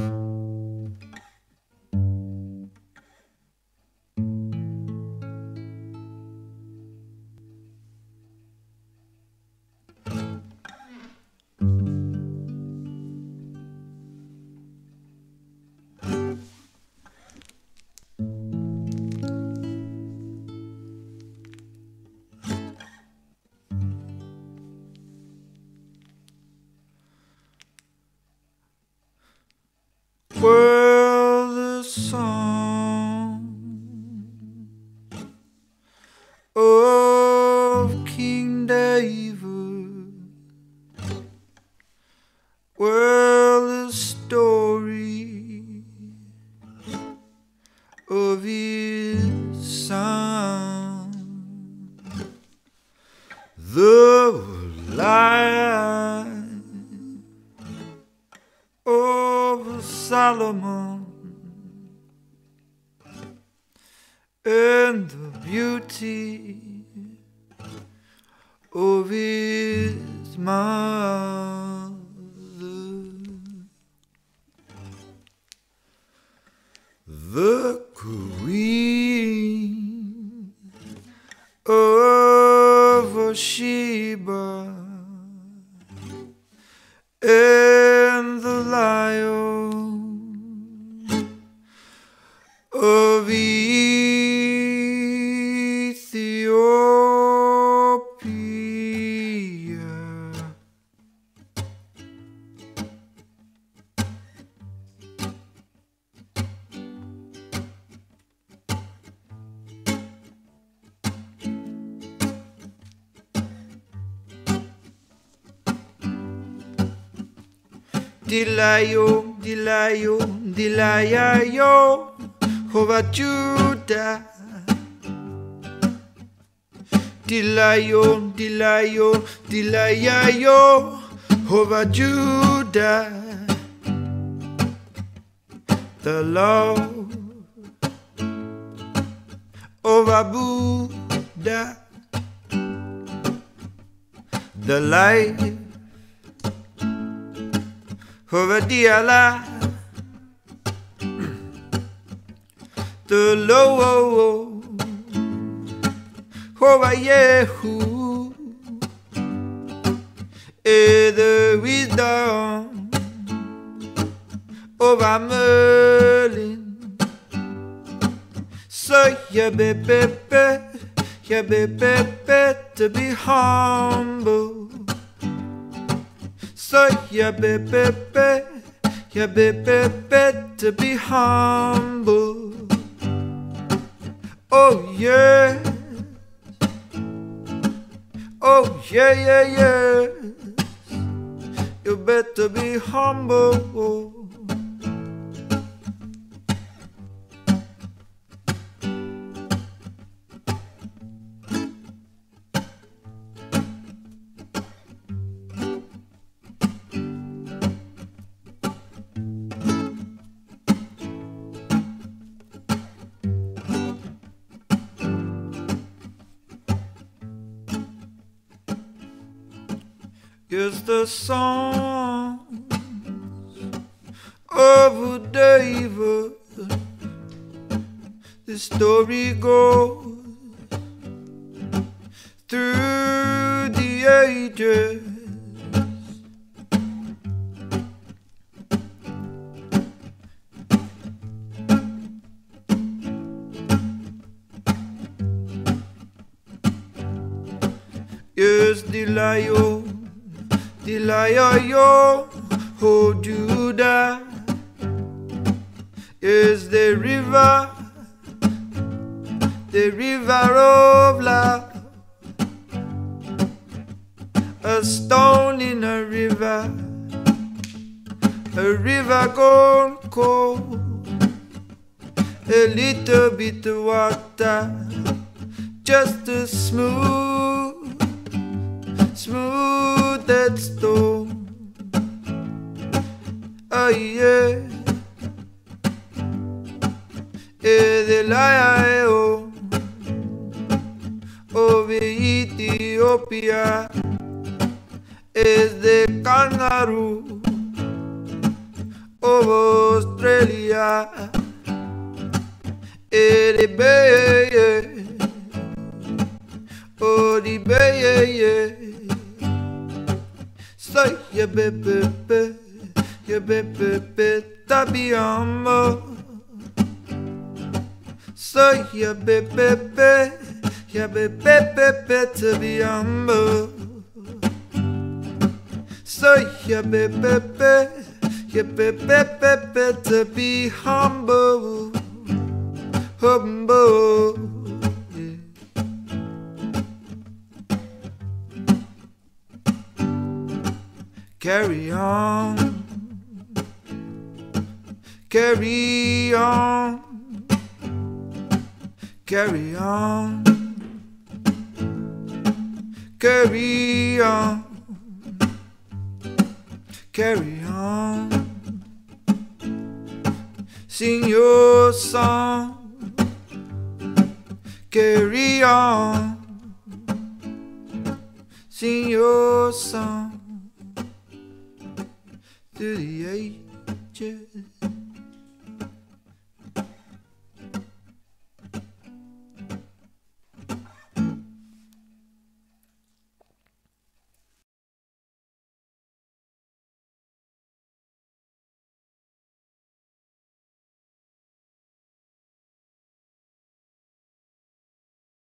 Well, of his son. The lion of Solomon and the beauty of his mother. And the lion of Ethiopia. Dilayo, dilayo, dilayo, Hova Judah. Dilayo, dilayo, dilayo, Hova Judah. The Lord of Abudah. The light over Diala, the low over Yehu, and the wisdom over Merlin. So ya be ya be to be humble. So yeah, be be be, yeah, be be to be humble. Oh yeah, oh yeah, yeah, yeah. You better be humble. Is the song of David. The story goes through the ages. Yes, the lion, the lion, yo, oh Judah. Yes, the river, the river of love. A stone in a river, a river gone cold. A little bit of water, just a smooth smooth that stone. Oh yeah, eh, the lion of Ethiopia is the kangaroo of Australia. Eddie Bay, oh, the Bay, yeah, baby, yeah, baby, tabiamo. Say, yeah, baby, yeah, baby, tabiamo. Say, yeah, baby, yeah, baby, to be humble humble. Carry on, carry on, carry on, carry on, carry on. Sing your song. Carry on, sing your song through the ages.